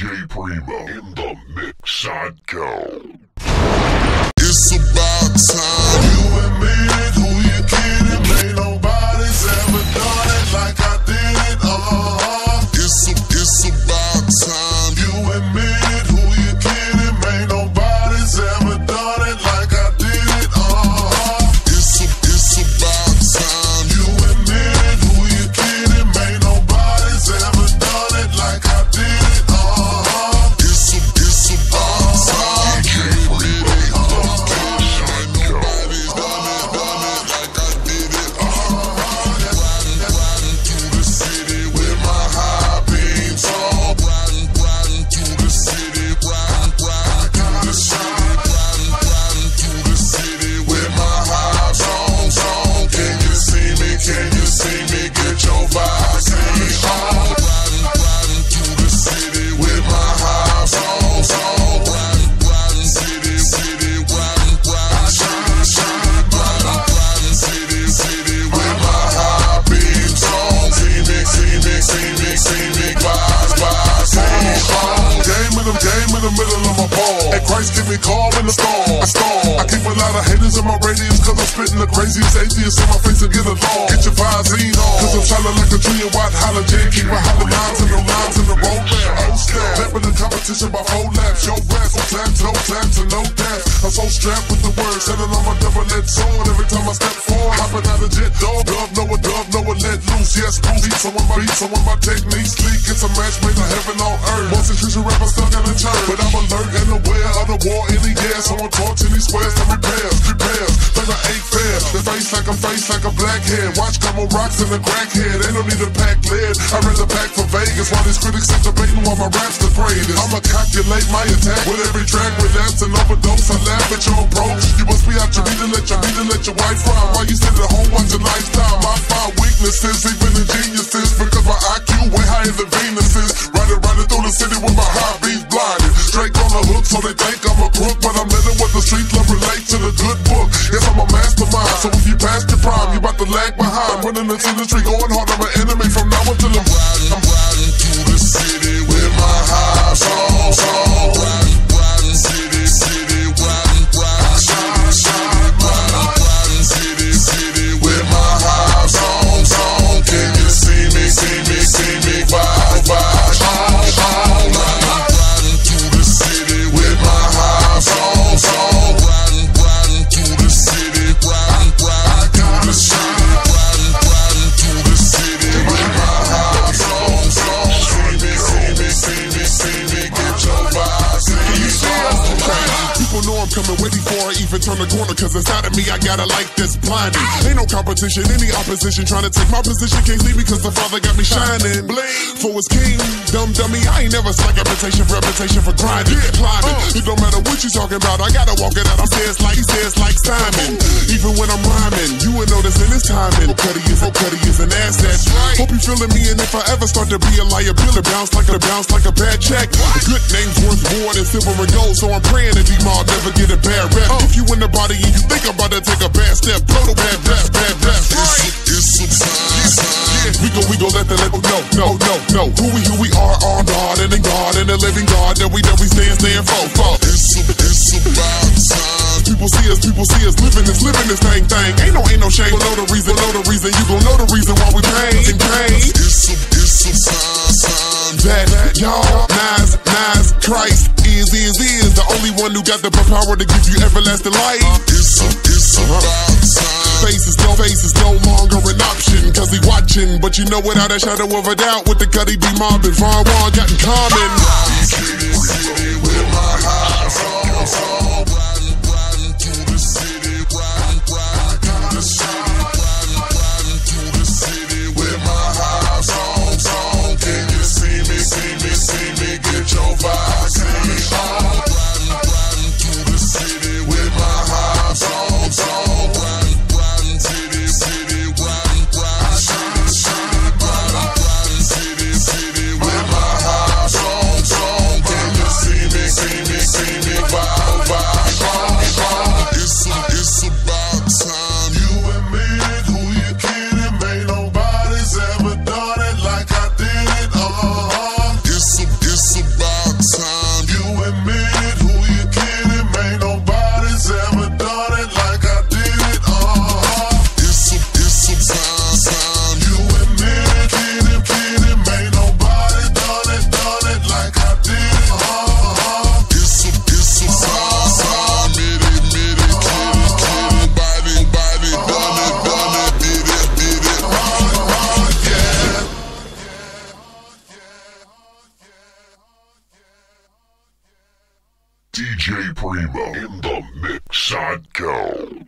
Primo in the mix. I go. It's about time you and me. Christ give me calm in the storm. I storm. I keep a lot of haters in my radius cause I'm spitting the craziest atheist in my face to get along. Get your Visine on. Cause I'm shining like a tree trillion watt halogen. Keep my hollow lines and the lines in the road map. Oh snap. Lapping the competition by four laps. Yo rap time to no time to no dance. I'm so strapped with the words. Standing on my double-edged sword. Every time I step forward. Hopping out of jet. Dove, know a dove, know a let loose. Yes, boost. Beat someone my beat, someone my techniques. Sleek. It's a match made of heaven on earth. Most extreme rappers stuck in a church. But I'm alert and aware of the war the air. So I'm torching these squares to repairs, repairs. Think I ain't fair. The face like a face like a blackhead. Watch on rocks in the crackhead. Ain't no need to pack lead. I'd rather pack for Vegas while these critics sit debating while my raps greatest. I'ma calculate my attack with every track. Relapse and overdose. I laugh at your approach. You must be out your beat to let your beat to let your wife fry. While you sit at home watching lifestyle. My five weaknesses, even the geniuses. Because my IQ way higher than Venus's. Riding, riding through the city with my beats blinded. Drake on the hook, so they think the streets love relate to the good book. Yes, I'm a mastermind. So if you pass your prime, you about to lag behind. Running the street, going hard. I'm an enemy from now until I'm riding. I'm riding through the city with my high song. Even turn the corner. Cause inside of me, I got a light that's blinding. Ain't no competition, any opposition trying to take my position. Can't leave me cause the father got me shining. Bling for his king. Dumb dummy, I ain't never slack reputation for reputation for grinding. Climbing. Uh. It don't matter what you talking about, I gotta walk it out. I'm says like he says like Simon. Even when I'm rhyming, you would notice in his timing. Cuddy is a Cuddy is an asset. Hope you feeling me, and if I ever start to be a liability, bounce like a bounce like a bad check. A good name's worth more than silver and gold, so I'm praying that D-Maub never get a bad rep. If you in the body and you think I'm about to take a bad step, blow the bad breath, bad breath. Right. It's time. Yeah, we go, we go, let the let no, no, no, no. Who we, Know the reason, know the reason. You gon' know the reason why we pain, in pain. It's a, it's a time, time. That y'all, Nas, Nas, Christ is, is, is the only one who got the power to give you everlasting life. It's a, it's about time. Face is no face is no longer an option, cause he watching. But you know without a shadow of a doubt, with the Cuddy be mobbing, Von Won got in common. DJ Primo in the mix. Side go.